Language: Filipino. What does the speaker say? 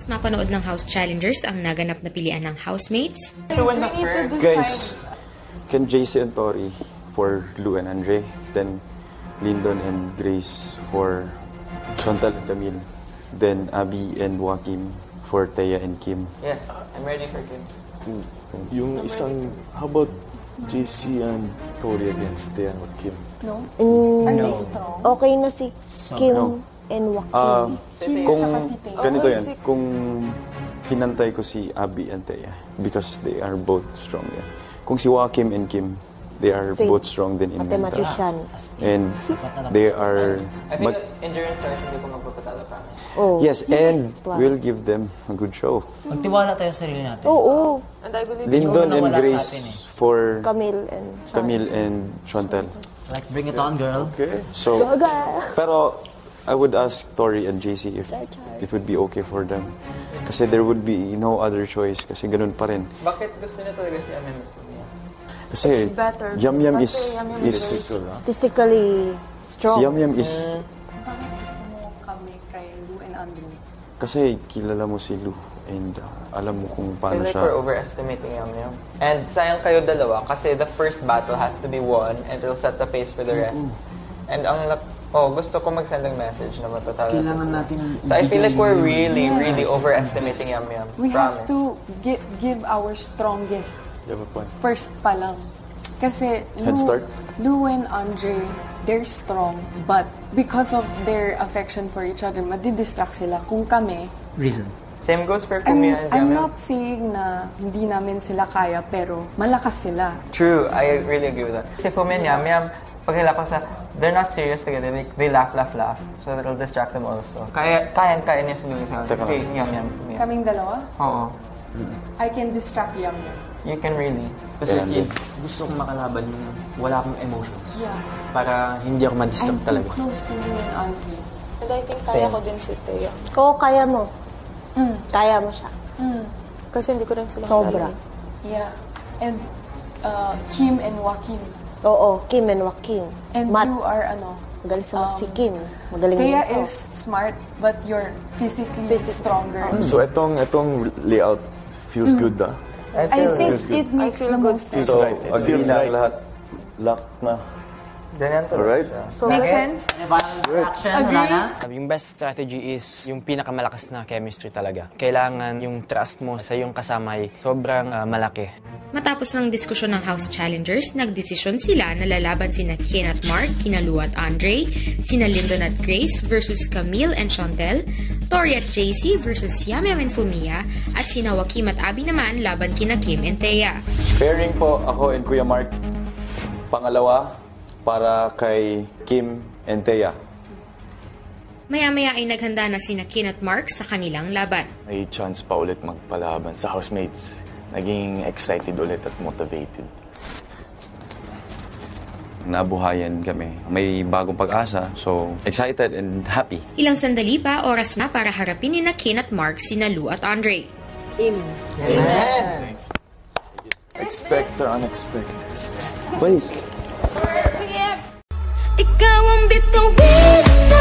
Tapos mapanood ng House Challengers ang naganap na pilian ng housemates. Guys, can JC and Tori for Lou and Andre, then Lyndon and Grace for Chantal and Camille, then Abby and Joaquim for Thea and Kim. Yes, I'm ready for Kim. Yung isang, how about JC and Tori against Thea and Kim? No? Mm, Are they strong? okay na si Kim No. And Joaquin. Ah, Kim kung tsaka si Thea. ganito Oh, yan, si- kung pinantay ko si Abby and Thea because they are both strong yan. Kung si Joaquim and Kim, they are Same. both strong din in mental. Mathematician. And they are... I think But, that endurance wise, hindi ko magpapatalo promise. Oh. yes, and we'll give them a good show. Magtiwala tayo sa sarili natin. Oo. And I believe Lyndon Ikaw and nawala sa Grace atin eh. for Camille and Sean. Camille and Chantal. Like, bring it on, girl. Okay. So, pero I would ask Tori and JC if it would be okay for them. Kasi there would be no other choice kasi ganun pa rin. Bakit gusto niya talaga si Amen? Kasi It's better. Yum Yum is, Kasi Yum Yum is, is Physical, ha? Physically strong. si Yum Yum is, Bakit gusto mo kami kay Lou and Andre? kasi kilala mo si Lou and uh, alam mo kung I feel paano like siya. we're overestimating Yum Yum. And sayang kayo dalawa kasi the first battle has to be won and it'll set the pace for the rest. And ang oh, gusto ko mag-send ng message na matatalo. Kailangan natin So I feel like we're really, Yeah. really overestimating Yum Yum. We Promise. have to gi- give our strongest You have a point. first pa lang. Kasi Head Lou, start? Lou and Andre, they're strong. But because of their affection for each other, madidistract sila. Kung kami, Reason. Same goes for I'm, and I'm Yum Yum. not saying na hindi namin sila kaya, pero malakas sila. True, I really agree with that. Si Fumi and Yum Yum, pag nila ko sa, they're not serious together. They, they laugh, laugh, laugh. So that'll distract them also. Kaya, kaya, kaya niya sinuwi sa Teka Si lang. Yum Yum, Fumi. Kaming dalawa, Oo. I can distract Yum Yum. You can really. Kasi Yeah, kid, gusto kong makalaban yung wala akong emotions. Yeah. Para hindi ako I'm ma-distract talaga. close to Lou and Andre. And I think kaya ko din si Teo. Oo, kaya mo. Mm. Kaya mo siya. Mm. Kasi hindi ko rin sila Sobra. kilala. Yeah. And uh, Kim and Joaquin. Oo, Kim and Joaquin. And Mat, you are ano, magaling sa mat um, si Kim. Magaling Thea nito. is smart, but you're physically stronger. So, itong, itong layout feels good, ah. I think it makes the most sense. So, agree feels na lahat. Lock na. Ganyan talaga Alright. siya. Make sense? Action, wala na? Yung best strategy is yung pinakamalakas na chemistry talaga. Kailangan yung trust mo sa yung kasama ay sobrang ah, malaki. Matapos ng diskusyon ng House Challengers, nagdesisyon sila na lalaban sina Ken at Mark, kina Lou at Andre, sina Lyndon at Grace versus Camille and Chantel, Tori at JC versus Yam Yam and Fumia, at sina Joaquim at Abby naman laban kina Kim and Thea. Pairing po ako and Kuya Mark. Pangalawa, para kay Kim and Thea. Maya-maya ay naghanda na sina Ken at Mark sa kanilang laban. May chance pa ulit magpalaban sa housemates. Naging excited ulit at motivated. Nabuhayan kami. May bagong pag-asa, so excited and happy. Ilang sandali pa, oras na para harapin ni na Ken at Mark sina Lou at Andre. Expect the unexpected. Wait. Ikaw ang bituin